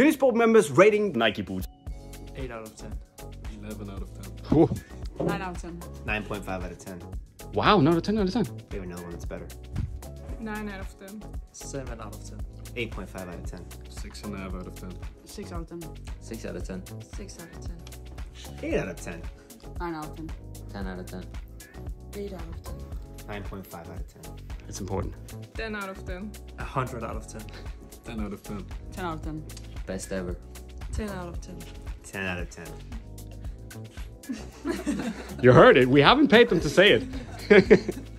Unisport members rating Nike boots. 8 out of 10. 11 out of 10. Oh, 9 out of 10. 9.5 out of 10. wow, not a 10 out of 10. We have another one that's better. 9 out of 10. 7 out of 10. 8.5 out of 10. 6.5 out of 10. 6 out of 10. 6 out of 10. 6 out of 10. 8 out of 10. 9 out of 10. 10 out of 10. 8 out of 10. 9.5 out of 10. It's important. 10 out of 10. 100 out of 10. 10 out of 10. 10 out of 10. Best ever. 10 out of 10. 10 out of 10. You heard it. We haven't paid them to say it.